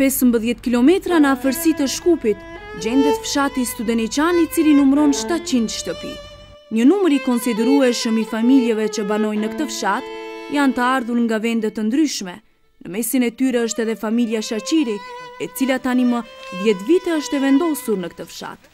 Pesëmbëdhjetë kilometra në afërsi të Shkupit, gjendet fshati Studeniçan i cili numëron 700 shtëpi. Një numër i konsiderueshëm i familjeve që banojnë në këtë fshat janë të ardhur nga vende të ndryshme, Në mesin e tyre është edhe familja Shaqiri, e cila tani më dhjetë vite është e vendosur në këtë fshat.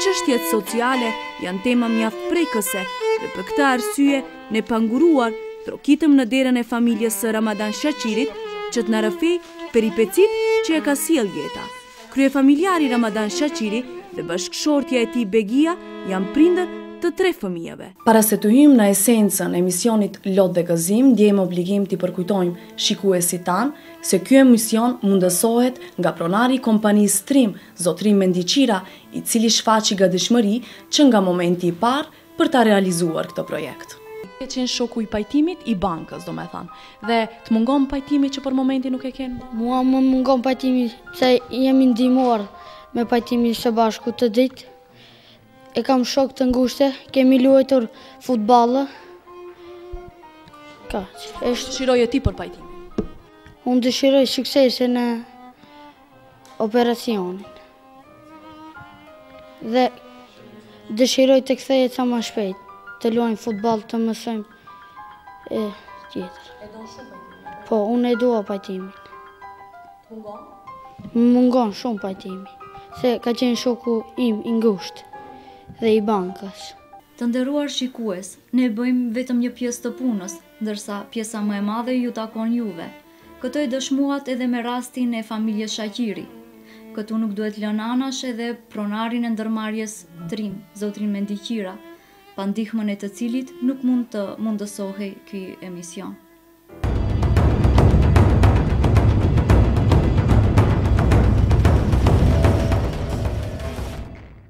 Çështjet sociale janë tema mjaft prekëse dhe për këtë arsye ne pa ngurruar trokitëm në derën e familjes së Ramadan Shaqirit që të na rrëfejë peripecitë që e ka sjell jeta. Kryefamiljari Ramadan Shaqiri dhe bashkëshortja e tij Begia janë prindër të tre fëmijëve. Para se të hyjmë në esencën e emisionit Lot dhe Gëzim, ndjejmë obligim t'i përkujtojmë shikuesit tanë se ky emision mundësohet nga pronari i kompanisë Trim, zotëri Mendi Qyra, i cili shfaqi gadishmëri që nga momenti i parë për ta realizuar këtë projekt. Ke qenë shoku i Pajtimit i bankës, domethënë. Dhe të mungon Pajtimi që për momentin nuk e ke? Mua më mungon Pajtimi, se jemi ndihmuar me Pajtimin së bashku të ditë. E kam shok të ngushtë, kemi luajtur futboll. Ka që, është... Çka dëshiron ti për Pajtimin? Unë dëshiroj suksese në operacionin dhe dëshiroj të kthehet sa ma shpejt, të luajmë futboll, të mësojmë e tjera. E do shumë Pajtimin? Po, unë e dua Pajtimin. Të mungon? Më mungon shumë Pajtimi, se ka qenë shoku im i ngushtë dhe i bankës. Të nderuar shikues, ne bëjmë vetëm një pjesë të punës, ndërsa pjesa më e madhe ju takon juve. Këtë e dëshmuat edhe me rastin e familjes Shaqiri. Këtu nuk duhet lënë anash edhe pronarin e ndërmarrjes Trim, zotërinë Mendi Qyra, pa ndihmën e të cilit nuk mund të mundësohej ky emision.